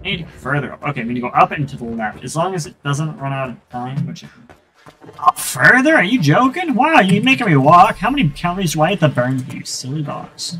I need further up. Okay, I'm gonna go up into the left. As long as it doesn't run out of time, which... Up further? Are you joking? Wow, you making me walk? How many calories do I have to burn, you silly dogs?